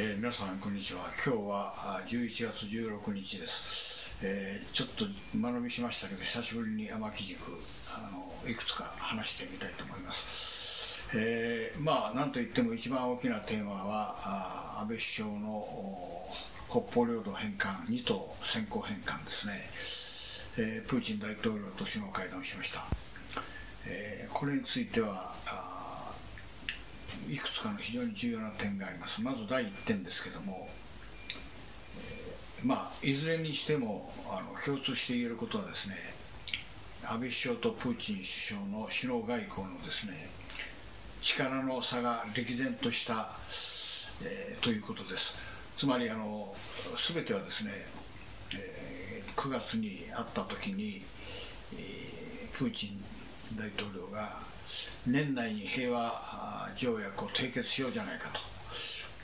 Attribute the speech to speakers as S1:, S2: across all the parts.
S1: えー、皆さんこんにちは。今日は11月16日です、えー、ちょっと間延びしましたけど久しぶりに天城塾あのいくつか話してみたいと思います、えー、まあなんといっても一番大きなテーマは安倍首相の北方領土返還2島先行返還ですね、えー、プーチン大統領と首脳会談をしました、えー、これについてはいくつかの非常に重要な点があります。まず第1点ですけども、えー、まあいずれにしてもあの共通して言えることはですね安倍首相とプーチン首相の首脳外交のですね力の差が歴然とした、えー、ということです。つまりあの全てはですね、えー、9月に会った時に、えー、プーチン大統領が年内に平和条約を締結しようじゃないかと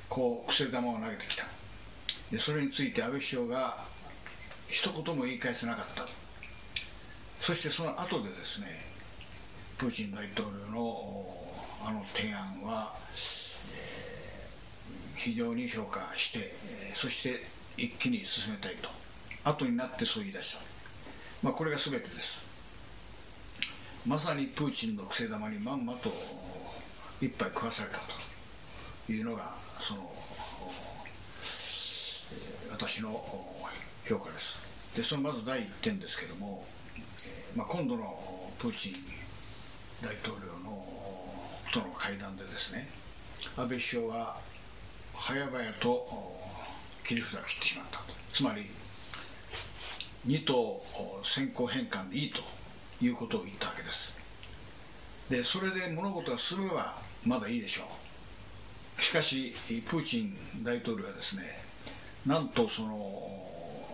S1: こう癖玉を投げてきた。でそれについて安倍首相が一言も言い返せなかったそしてその後でですねプーチン大統領のあの提案は、えー、非常に評価して、そして一気に進めたいと。後になってそう言い出した、まあ、これが全てです。まさにプーチンの癖玉にまんまと一杯食わされたと。いうのがその、えー、私の評価です。でそのまず第1点ですけども、えーまあ、今度のプーチン大統領のとの会談でですね安倍首相は早々と切り札を切ってしまったと。つまり2党先行返還でいいということを言ったわけです。でそれで物事が進めばまだいいでしょう。しかしプーチン大統領はですねなんとその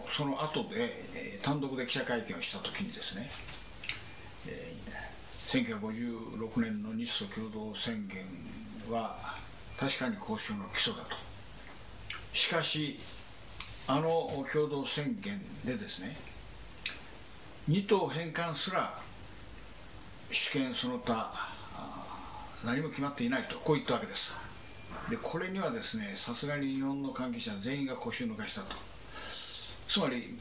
S1: その後で単独で記者会見をした時にですね、え、1956年の日ソ共同宣言は確かに交渉の基礎だと。しかしあの共同宣言でですね2党返還すら主権その他何も決まっていないとこう言ったわけです。でこれにはですねさすがに日本の関係者全員が腰を抜かしたと。つまり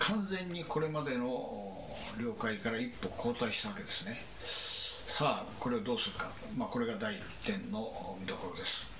S1: 完全にこれまでの了解から一歩後退したわけですね。さあこれをどうするか、まあ、これが第1点の見どころです。